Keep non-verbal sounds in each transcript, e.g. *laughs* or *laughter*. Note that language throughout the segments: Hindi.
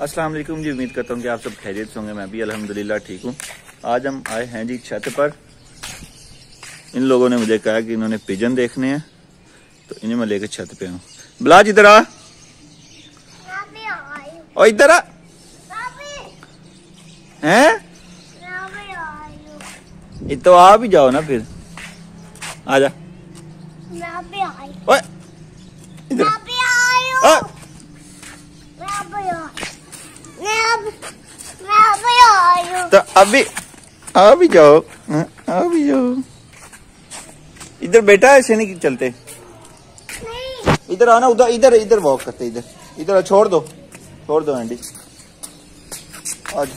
असलम जी, उम्मीद करता हूँ कि आप सब खैरियत से होंगे, मैं भी अल्हम्दुलिल्लाह ठीक हूँ। आज हम आए हैं जी छत पर। इन लोगों ने मुझे कहा कि इन्होंने पिजन देखने हैं तो इन्हें मैं लेकर छत पे हूँ। बिलाज, इधर आ। और इधर आ। हैं? तो आप ही जाओ ना फिर। आ जा मैं मैं आई ओए इधर मैं भी आई हूँ। मैं भी आई मैं भी आई हूँ। तो अभी अभी जाओ। अभी जाओ। इधर बेटा ऐसे नहीं चलते। इधर आना उधर इधर इधर वॉक करते इधर। इधर छोड़ दो। छोड़ दो एंडी आज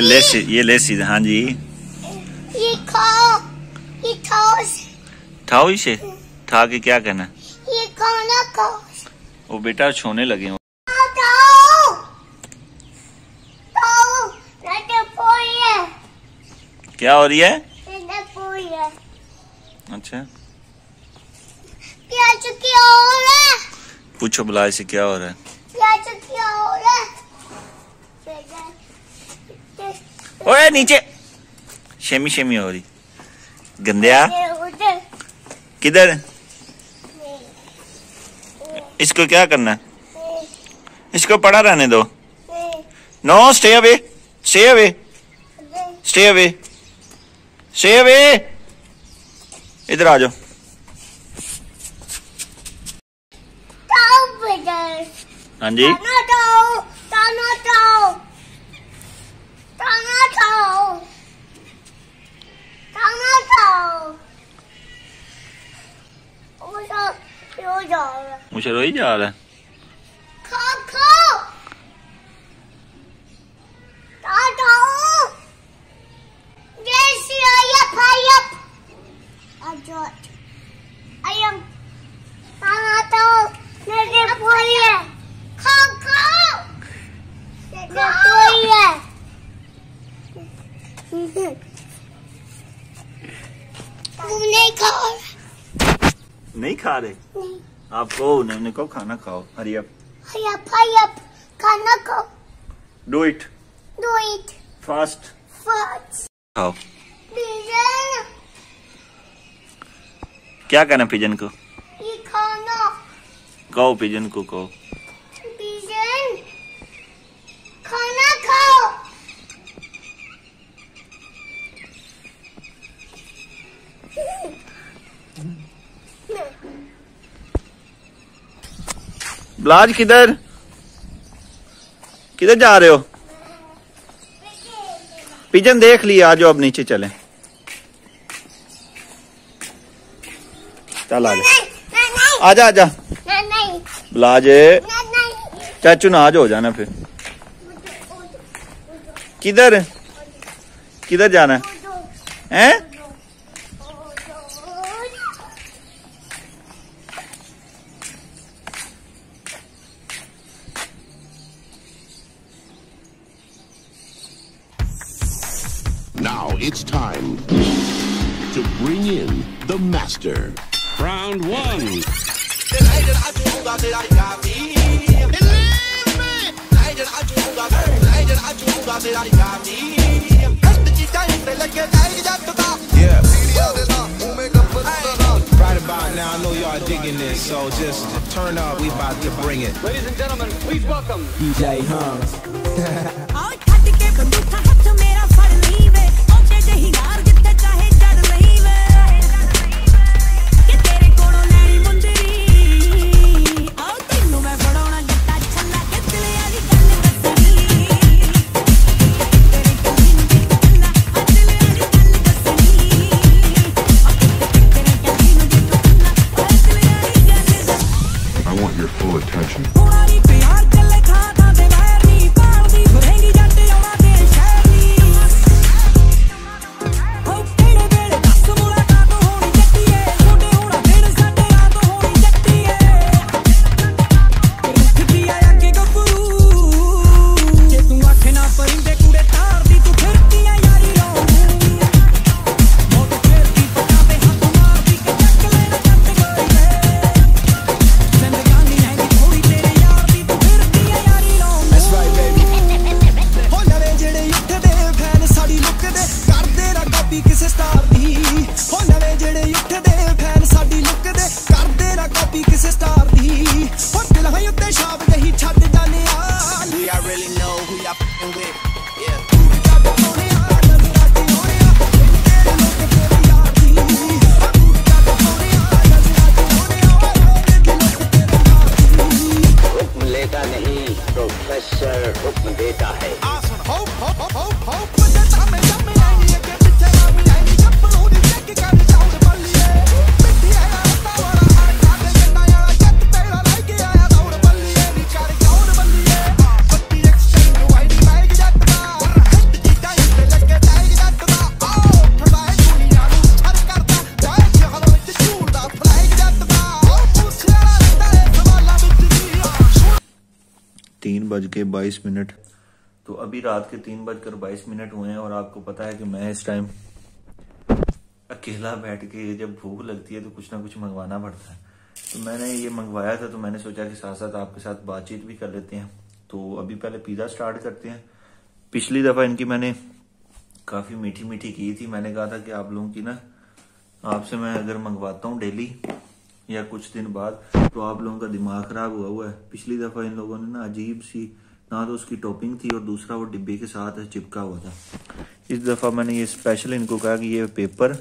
ये ले ये ले सीधा हाँ जी। ये खाओ ये खाओ। ठाओ इसे? ठा के क्या कहना ये खाना खाओ। वो बेटा छोने लगे हैं। है। क्या हो रही है? ना पोई है। अच्छा। क्या चुकी हो रहा है पूछो बुला इसे क्या हो रहा है क्या चुकी हो रहा है ओए नीचे। शेमी शेमी हो रही। गंदिया किधर इसको क्या करना है? इसको पड़ा रहने दो। No stay away stay away stay away stay away इधर आ जाओ। हाँ जी। मुझे रोई जा रहा है खा खा ता है है तू नहीं खा नहीं खा रहे नहीं आपको उन्होंने को खाना खाओ। Hurry up hurry up hurry up खाना खाओ। Do it do it fast fast खाओ पिजन क्या कहना पिजन को? ये खाना. कहो पिजन को कहो pigeon, खाना खाओ ब्लाज किधर? किधर जा रहे हो? पिजन देख लिया आ जाओ अब नीचे चले। चल आ जा। आजा आजा नहीं चाचू ना आज हो जाना फिर। किधर? किधर जाना है? हैं? it's time to bring in the master. Round one. Yeah. Right about now, I know y'all digging this, so just turn up. We about to bring it. Ladies and gentlemen, please welcome DJ Hans. *laughs* y'all fucking with? बज के बाईस मिनट। तो अभी रात के तीन बजकर बाईस मिनट हुए हैं और आपको पता है कि मैं इस टाइम अकेला बैठ के जब भूख लगती है तो कुछ ना कुछ मंगवाना पड़ता है। तो मैंने ये मंगवाया था तो मैंने सोचा कि साथ साथ आपके साथ बातचीत भी कर लेते हैं। तो अभी पहले पिज़्ज़ा स्टार्ट करते हैं। पिछली दफ़ा इनकी मैंने काफ़ी मीठी मीठी की थी। मैंने कहा था कि आप लोगों की ना, आपसे मैं अगर मंगवाता हूँ डेली या कुछ दिन बाद तो आप लोगों का दिमाग खराब हुआ हुआ है। पिछली दफ़ा इन लोगों ने ना अजीब सी, ना तो उसकी टॉपिंग थी और दूसरा वो डिब्बे के साथ चिपका हुआ था। इस दफ़ा मैंने ये स्पेशल इनको कहा कि ये पेपर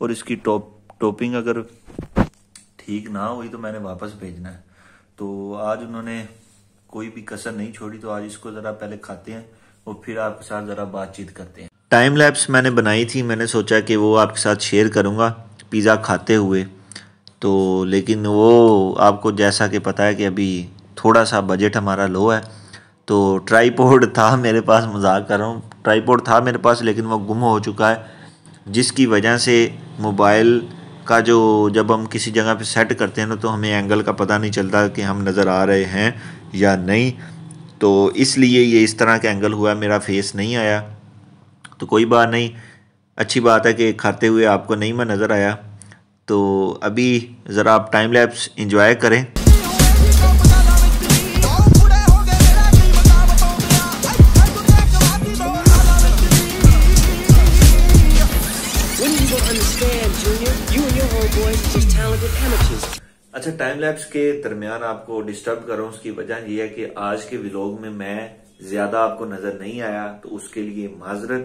और इसकी टॉप टॉपिंग अगर ठीक ना हुई तो मैंने वापस भेजना है। तो आज उन्होंने कोई भी कसर नहीं छोड़ी तो आज इसको जरा पहले खाते हैं और फिर आपके साथ जरा बातचीत करते हैं। टाइम लैप्स मैंने बनाई थी, मैंने सोचा कि वो आपके साथ शेयर करूँगा पिज़्ज़ा खाते हुए। तो लेकिन वो आपको जैसा कि पता है कि अभी थोड़ा सा बजट हमारा लो है तो ट्राईपोर्ड था मेरे पास, मज़ाक कर रहा हूँ। ट्राईपोर्ड था मेरे पास, लेकिन वो गुम हो चुका है, जिसकी वजह से मोबाइल का जो जब हम किसी जगह पे सेट करते हैं ना तो हमें एंगल का पता नहीं चलता कि हम नज़र आ रहे हैं या नहीं। तो इसलिए ये इस तरह का एंगल हुआ, मेरा फेस नहीं आया। तो कोई बात नहीं, अच्छी बात है कि खाते हुए आपको नहीं मैं नज़र आया। तो अभी ज़रा आप टाइम लैप्स इंजॉय करें. अच्छा टाइम लैप्स के दरमियान आपको डिस्टर्ब कर रहा हूँ, उसकी वजह यह है कि आज के व्लॉग में मैं ज़्यादा आपको नज़र नहीं आया तो उसके लिए माजरत,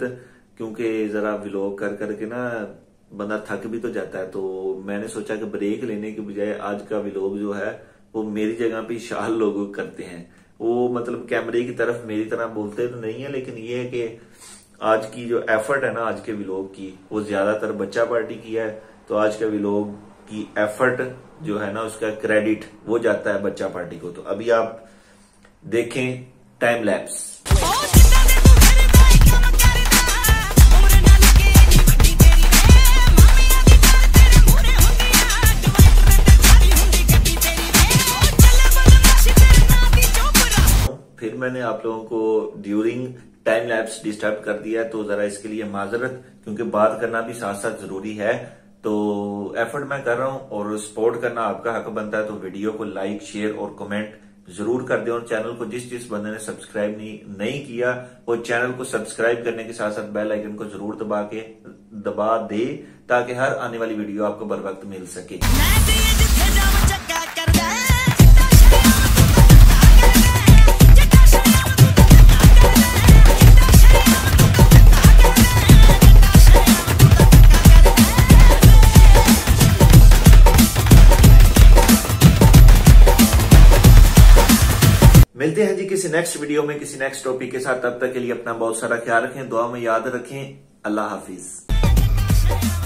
क्योंकि जरा व्लॉग कर करके ना बंदा थक भी तो जाता है तो मैंने सोचा कि ब्रेक लेने के बजाय आज का व्लॉग जो है, वो मेरी जगह पे शाल लोग करते हैं। वो मतलब कैमरे की तरफ़ मेरी तरह बोलते तो नहीं है, लेकिन ये है कि आज की जो एफर्ट है ना, आज के व्लॉग की, वो ज़्यादातर बच्चा पार्टी की है तो आज के व्लॉग की एफर्ट जो है ना, उसका क्रेडिट वो जाता है बच्चा पार्टी को। तो अभी आप देखें टाइम लैप्स मैंने आप लोगों को ड्यूरिंग टाइम लैब्स डिस्टर्ब कर दिया तो जरा इसके लिए माजरत, क्योंकि बात करना भी साथ साथ ज़रूरी है। तो एफर्ट मैं कर रहा हूँ और सपोर्ट करना आपका हक बनता है तो वीडियो को लाइक शेयर और कमेंट ज़रूर कर दें। और चैनल को जिस जिस बंदे ने सब्सक्राइब नहीं नहीं किया, वो चैनल को सब्सक्राइब करने के साथ साथ बेल आइकन को ज़रूर दबा के, दबा दे, ताकि हर आने वाली वीडियो आपको बर वक्त मिल सके। मिलते हैं जी किसी नेक्स्ट वीडियो में, किसी नेक्स्ट टॉपिक के साथ। तब तक के लिए अपना बहुत सारा ख्याल रखें दुआ में याद रखें। अल्लाह हाफिज।